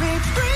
Me free.